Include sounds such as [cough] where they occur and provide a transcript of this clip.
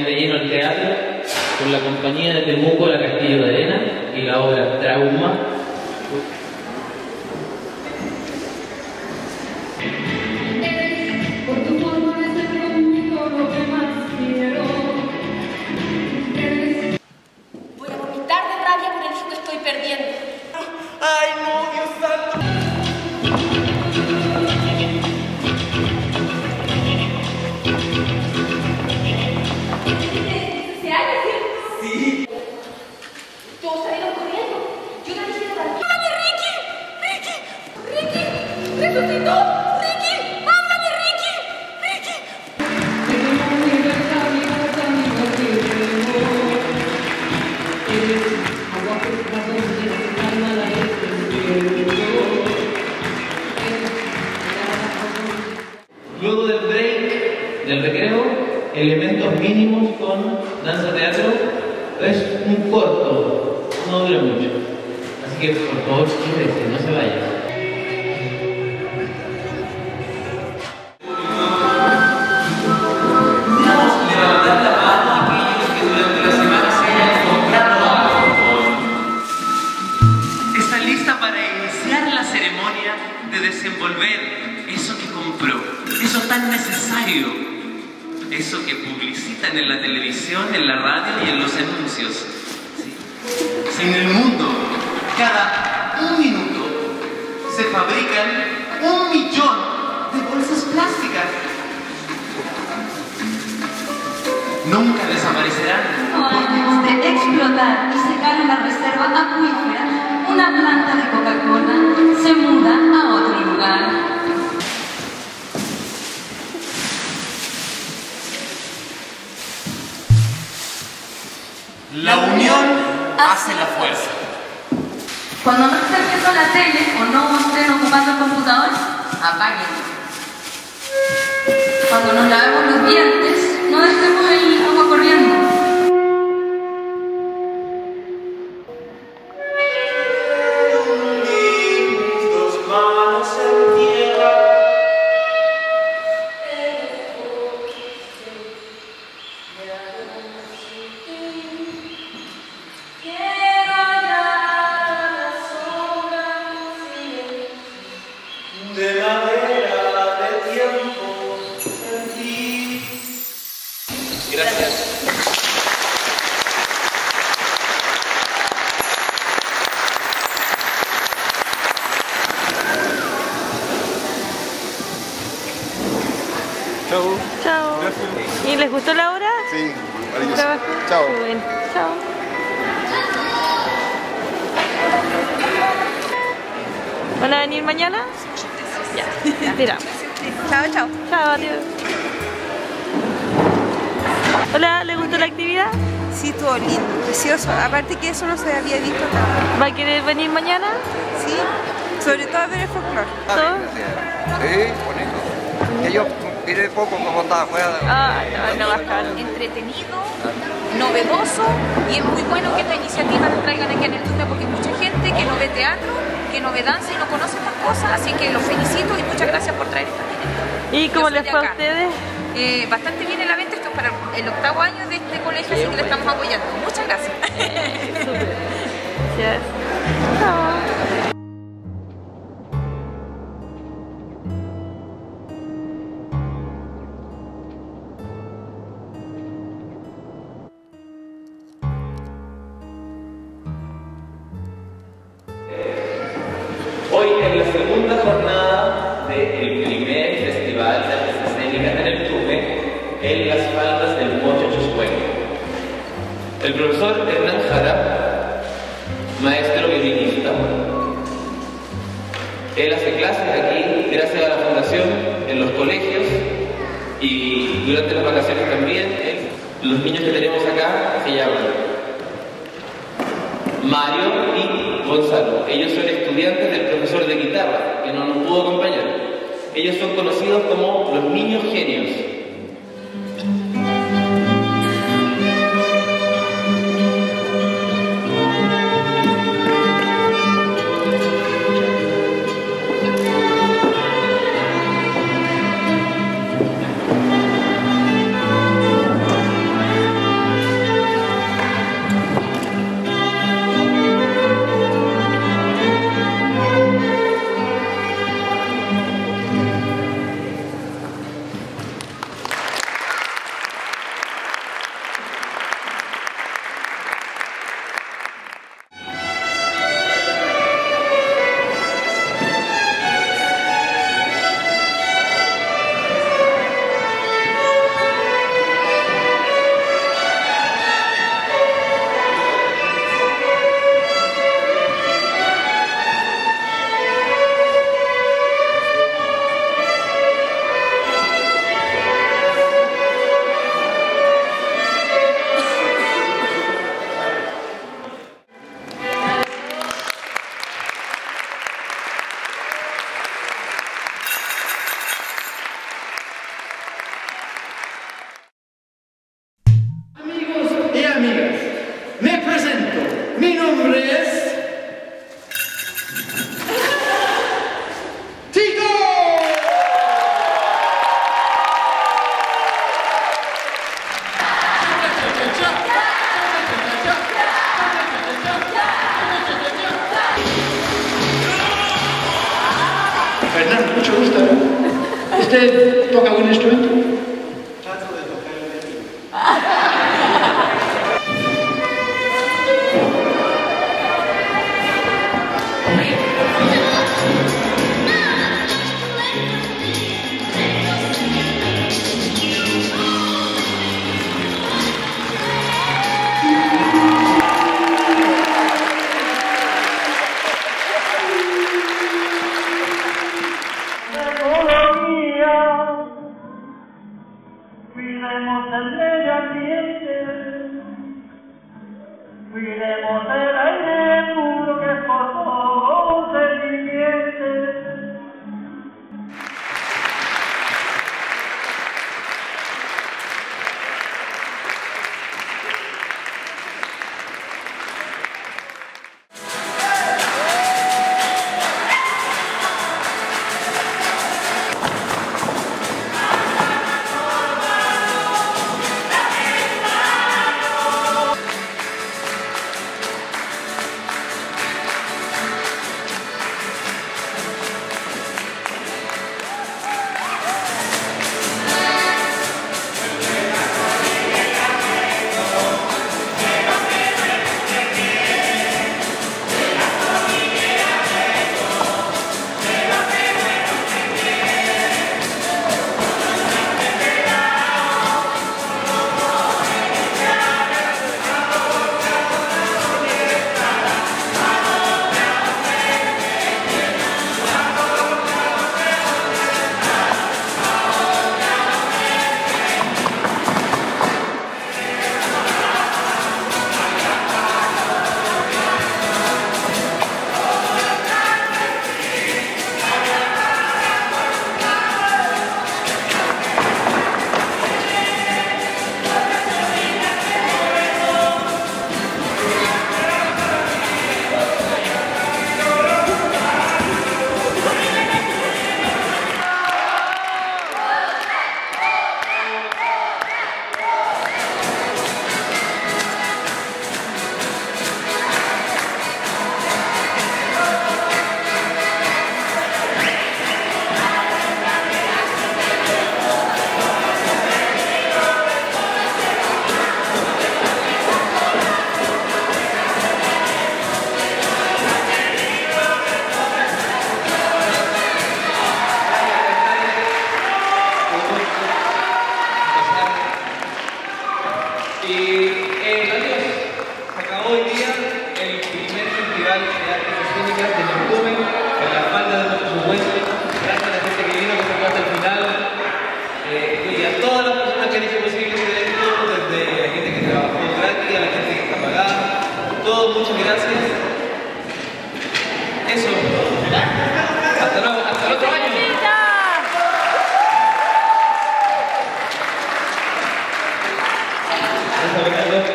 de lleno teatro con la compañía de Temuco, La Castillo de Arena y la obra Trauma. Luego del break, del recreo, elementos mínimos con danza teatro. Es un corto, no dura mucho. Así que por favor, quédese, no se vaya. Reserva acuífera, una planta de Coca-Cola se muda a otro lugar. La unión hace la fuerza. Cuando no estén viendo la tele o no estén ocupando el computador, apáguenlo. Cuando nos lavemos ¿Van a venir mañana? Ya. Mira. Chao, chao. Chao, adiós. Hola, ¿le gustó la actividad? Sí, estuvo lindo, precioso. Aparte que eso no se había visto acá. ¿Va a querer venir mañana? Sí, sobre todo a ver el folclore. ¿Todo? Sí, bonito. Que yo miré poco como estaba afuera. Ah, no, no va a estar. entretenido, novedoso y es muy bueno que esta iniciativa la traigan aquí en el Tume porque hay mucha gente que no ve teatro, que no ve danza y no conoce estas cosas, así que los felicito y muchas gracias por traer esta gente. ¿Y cómo les fue a ustedes? Eh, bastante bien el evento, esto es para el octavo año de este colegio, así que lo estamos apoyando. Muchas gracias. [laughs] Gracias. El profesor Hernán Jara, maestro violinista, él hace clases aquí gracias a la fundación en los colegios y durante las vacaciones también. los niños que tenemos acá se llaman Mario y Gonzalo. Ellos son estudiantes del profesor de guitarra, que no nos pudo acompañar. Ellos son conocidos como los niños genios. muchas gracias. Eso. Hasta, luego, hasta el otro año. Gracias,